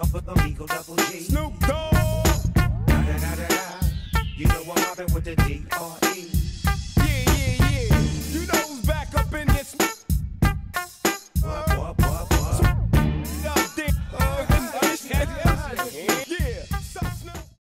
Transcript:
up with Amigo Double G. Snoop Dogg. Da, da, da, da, da. You know I'm with the D-R-E.